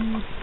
Bye.